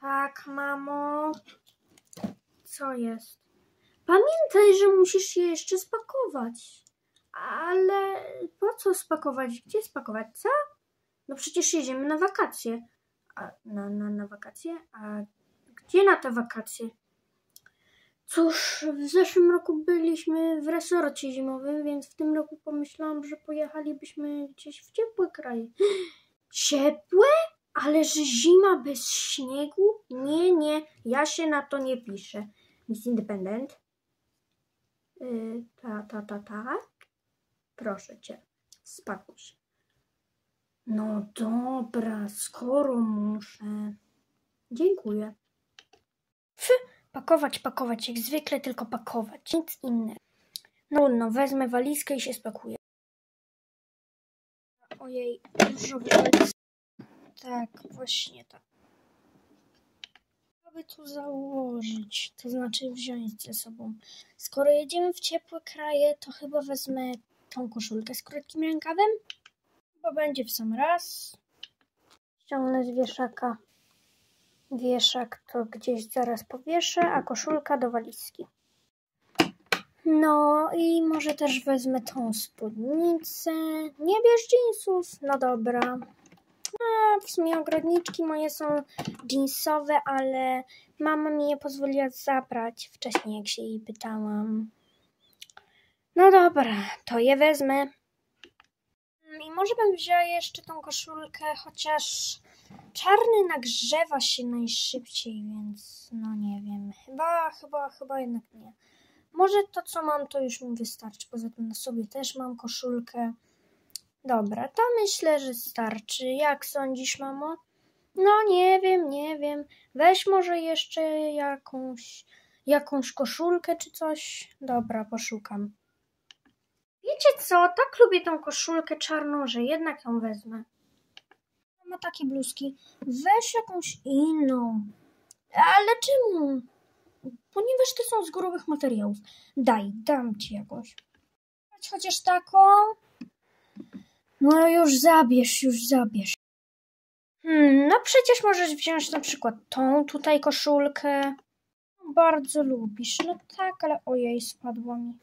Tak, mamo. Co jest? Pamiętaj, że musisz je jeszcze spakować. Ale po co spakować? Gdzie spakować? Co? No przecież jedziemy na wakacje. A na, na, na wakacje? A gdzie na te wakacje? Cóż, w zeszłym roku byliśmy w resorcie zimowym, więc w tym roku pomyślałam, że pojechalibyśmy gdzieś w ciepłe kraje. Ciepłe? Ależ zima bez śniegu? Nie, nie, ja się na to nie piszę. Miss Independent? Yy, ta, ta, ta, tak? Proszę cię, spakuj się. No dobra, skoro muszę. Dziękuję. Fy, pakować, pakować, jak zwykle tylko pakować, nic innego. No, no, wezmę walizkę i się spakuję. Ojej, dużo walizki. Tak, właśnie tak. Aby tu założyć, to znaczy wziąć ze sobą. Skoro jedziemy w ciepłe kraje, to chyba wezmę tą koszulkę z krótkim rękawem. Bo będzie w sam raz. Ściągnę z wieszaka. Wieszak to gdzieś zaraz powieszę, a koszulka do walizki. No i może też wezmę tą spódnicę. Nie bierz jeansów. No dobra. A, w sumie ogrodniczki moje są jeansowe, ale mama mi je pozwoliła zabrać wcześniej, jak się jej pytałam. No dobra, to je wezmę. I może bym wzięła jeszcze tą koszulkę, chociaż czarny nagrzewa się najszybciej, więc no nie wiem. Chyba, chyba, chyba jednak nie. Może to, co mam, to już mi wystarczy. Poza tym na sobie też mam koszulkę. Dobra, to myślę, że starczy. Jak sądzisz, mamo? No nie wiem, nie wiem. Weź może jeszcze jakąś, jakąś koszulkę czy coś. Dobra, poszukam. Wiecie co? Tak lubię tą koszulkę czarną, że jednak ją wezmę. Ma takie bluzki. Weź jakąś inną. Ale czemu? Ponieważ te są z grubych materiałów. Daj, dam ci jakąś. Chociaż taką. No już zabierz, już zabierz. Hmm, no przecież możesz wziąć na przykład tą tutaj koszulkę. Bardzo lubisz. No tak, ale ojej, spadło mi.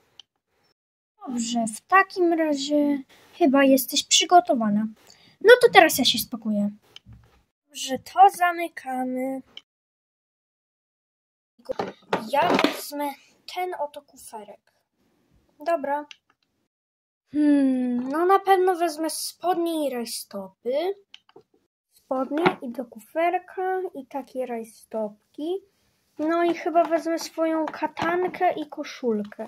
Dobrze, w takim razie chyba jesteś przygotowana. No to teraz ja się spakuję. Dobrze, to zamykamy. Ja wezmę ten oto kuferek. Dobra. Hmm, no na pewno wezmę spodnie i rajstopy. Spodnie i do kuferka i takie rajstopki. No i chyba wezmę swoją katankę i koszulkę.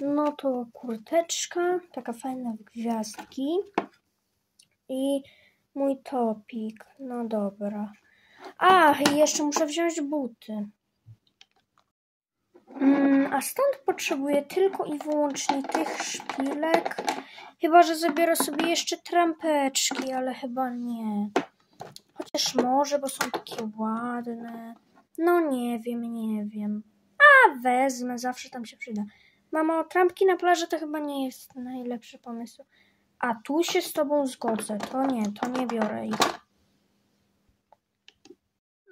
No to kurteczka, taka fajna w gwiazdki. I mój topik. No dobra. A, i jeszcze muszę wziąć buty. Mm, a stąd potrzebuję tylko i wyłącznie tych szpilek. Chyba, że zabiorę sobie jeszcze trampeczki, ale chyba nie. Chociaż może, bo są takie ładne. No nie wiem, nie wiem. A, wezmę, zawsze tam się przyda. Mamo, trampki na plaży to chyba nie jest najlepszy pomysł. A tu się z tobą zgodzę. To nie, to nie biorę ich.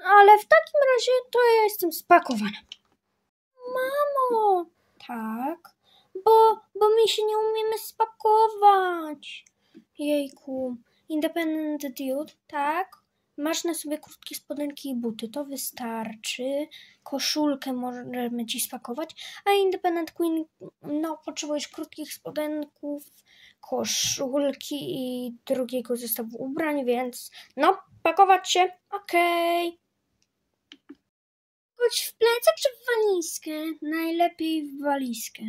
Ale w takim razie to ja jestem spakowana. Mamo! Tak? Bo, bo my się nie umiemy spakować. Jejku. Independent Dude, tak? Masz na sobie krótkie spodenki i buty, to wystarczy. Koszulkę możemy ci spakować. A Independent Queen, no, potrzebujesz krótkich spodenków, koszulki i drugiego zestawu ubrań, więc no, pakować się. Okej. Okay. Chodź w plecak czy w walizkę? Najlepiej w walizkę.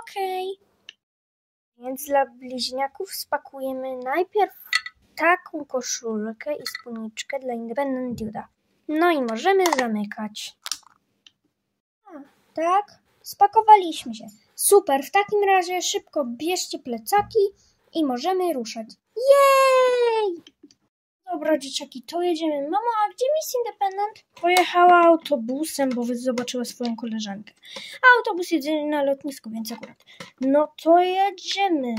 Okej. Okay. Więc dla bliźniaków spakujemy najpierw taką koszulkę i spódniczkę dla Independent Duda. No i możemy zamykać. A, tak, spakowaliśmy się. Super, w takim razie szybko bierzcie plecaki i możemy ruszać. Jej! Dobra, dzieciaki, to jedziemy. Mamo, a gdzie Miss Independent? Pojechała autobusem, bo zobaczyła swoją koleżankę. A autobus jedzie na lotnisku, więc akurat. No to jedziemy.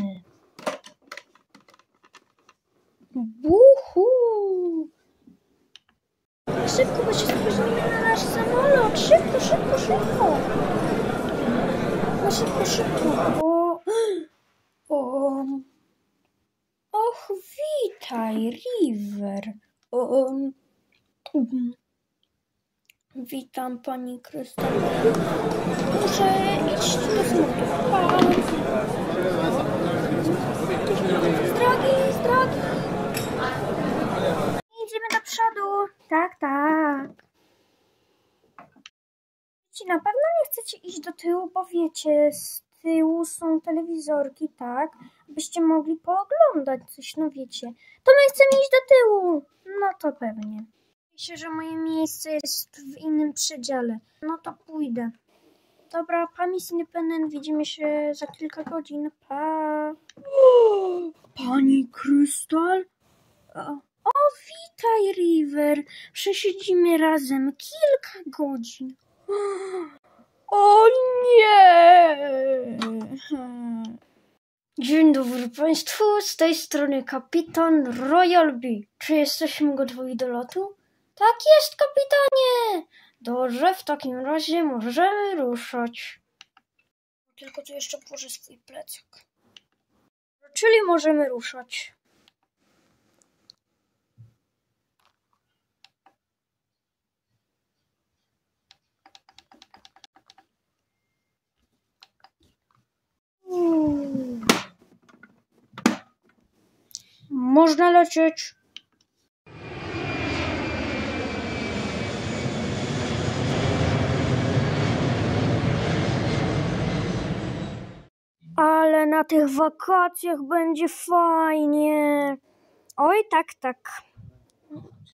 Buhu! Szybko, bo się spóźnimy na nasz samolot. Szybko, szybko, szybko. No szybko, szybko. Witaj, River. O, um, witam, pani Krystal. Muszę iść do smutku. Pa. Drogi, drogi. Idziemy do przodu. Tak, tak. Ci na pewno nie chcecie iść do tyłu, bo wiecie, z tyłu są telewizorki, tak? Abyście mogli pooglądać coś, no wiecie. To my chcemy iść do tyłu. No to pewnie. Myślę, że moje miejsce jest w innym przedziale. No to pójdę. Dobra, pa Miss Independent, widzimy się za kilka godzin. Pa. Pani Krystal? O, witaj, River. Przesiedzimy razem kilka godzin. O nie! Dzień dobry Państwu, z tej strony kapitan Royal B. Czy jesteśmy gotowi do lotu? Tak jest, kapitanie! Dobrze, w takim razie możemy ruszać. Tylko tu jeszcze włożę swój plecak. Czyli możemy ruszać. Można lecieć. Ale na tych wakacjach będzie fajnie. Oj, tak, tak.